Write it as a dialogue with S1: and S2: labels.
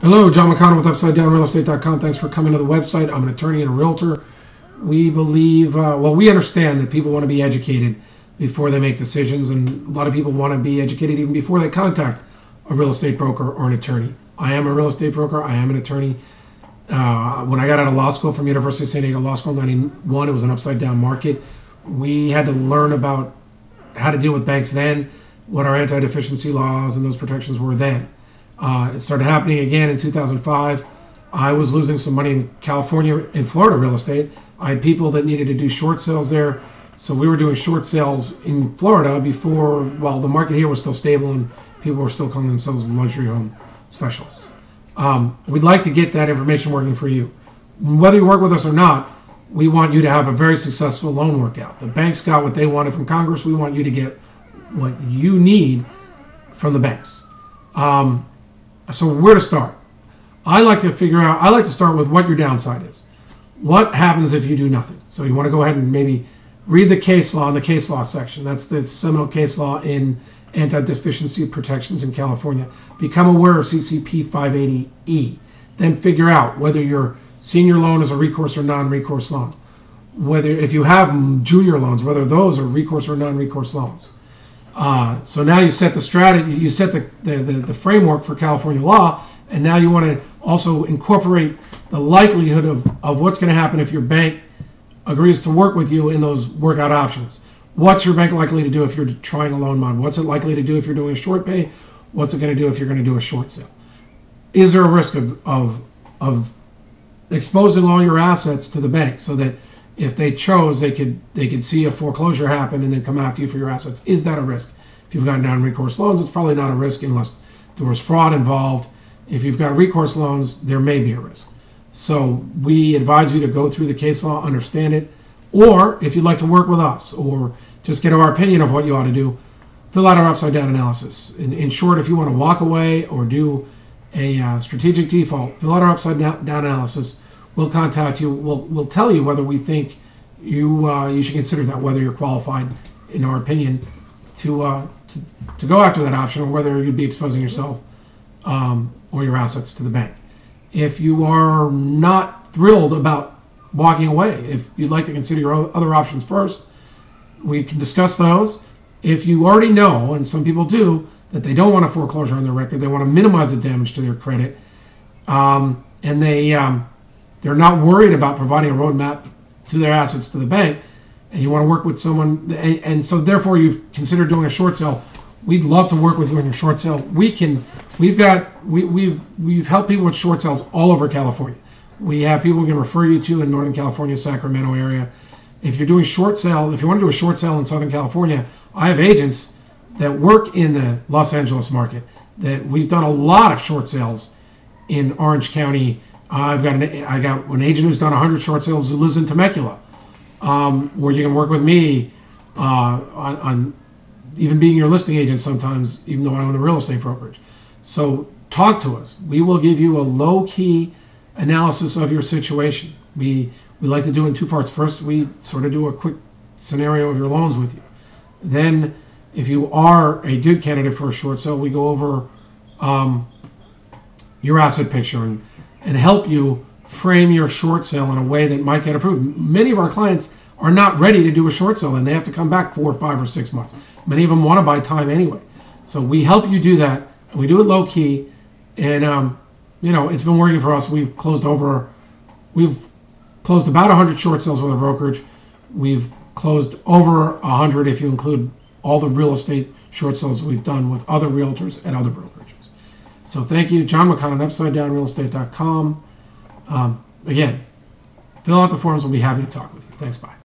S1: Hello, John McConnell with UpsideDownRealEstate.com. Thanks for coming to the website. I'm an attorney and a realtor. We believe, uh, well, we understand that people want to be educated before they make decisions, and a lot of people want to be educated even before they contact a real estate broker or an attorney. I am a real estate broker. I am an attorney. Uh, when I got out of law school from University of San Diego Law School in 91, it was an upside down market. We had to learn about how to deal with banks then, what our anti deficiency laws and those protections were then. Uh, it started happening again in 2005. I was losing some money in California, in Florida real estate. I had people that needed to do short sales there. So we were doing short sales in Florida before, well, the market here was still stable and people were still calling themselves luxury home specialists. Um, we'd like to get that information working for you. Whether you work with us or not, we want you to have a very successful loan workout. The banks got what they wanted from Congress. We want you to get what you need from the banks. Um, so where to start? I like to figure out. I like to start with what your downside is. What happens if you do nothing? So you want to go ahead and maybe read the case law in the case law section. That's the seminal case law in anti-deficiency protections in California. Become aware of CCP 580E. Then figure out whether your senior loan is a recourse or non-recourse loan. Whether if you have junior loans, whether those are recourse or non-recourse loans. Uh, so now you set the strategy, you set the, the, the, the framework for California law, and now you want to also incorporate the likelihood of, of what's going to happen if your bank agrees to work with you in those workout options. What's your bank likely to do if you're trying a loan mod? What's it likely to do if you're doing a short pay? What's it going to do if you're going to do a short sale? Is there a risk of, of, of exposing all your assets to the bank so that if they chose, they could they could see a foreclosure happen and then come after you for your assets. Is that a risk? If you've got non-recourse loans, it's probably not a risk unless there was fraud involved. If you've got recourse loans, there may be a risk. So we advise you to go through the case law, understand it, or if you'd like to work with us or just get our opinion of what you ought to do, fill out our upside down analysis. In, in short, if you want to walk away or do a uh, strategic default, fill out our upside down analysis we'll contact you. We'll, we'll tell you whether we think you uh, you should consider that, whether you're qualified, in our opinion, to, uh, to, to go after that option, or whether you'd be exposing yourself um, or your assets to the bank. If you are not thrilled about walking away, if you'd like to consider your other options first, we can discuss those. If you already know, and some people do, that they don't want a foreclosure on their record, they want to minimize the damage to their credit, um, and they um, they're not worried about providing a roadmap to their assets to the bank, and you want to work with someone, and, and so therefore you've considered doing a short sale. We'd love to work with you on your short sale. We can, we've got, we, we've we've helped people with short sales all over California. We have people we can refer you to in Northern California, Sacramento area. If you're doing short sale, if you want to do a short sale in Southern California, I have agents that work in the Los Angeles market. That we've done a lot of short sales in Orange County, I've got an, I got an agent who's done 100 short sales who lives in Temecula, um, where you can work with me uh, on, on, even being your listing agent sometimes, even though I own a real estate brokerage. So talk to us. We will give you a low key analysis of your situation. We we like to do in two parts. First, we sort of do a quick scenario of your loans with you. Then, if you are a good candidate for a short sale, we go over um, your asset picture and and help you frame your short sale in a way that might get approved. Many of our clients are not ready to do a short sale and they have to come back four, five, or six months. Many of them want to buy time anyway. So we help you do that. And we do it low key. And, um, you know, it's been working for us. We've closed over, we've closed about 100 short sales with our brokerage. We've closed over 100 if you include all the real estate short sales we've done with other realtors and other brokers. So thank you, John McConnell, UpsideDownRealEstate.com. Um, again, fill out the forms. We'll be happy to talk with you. Thanks. Bye.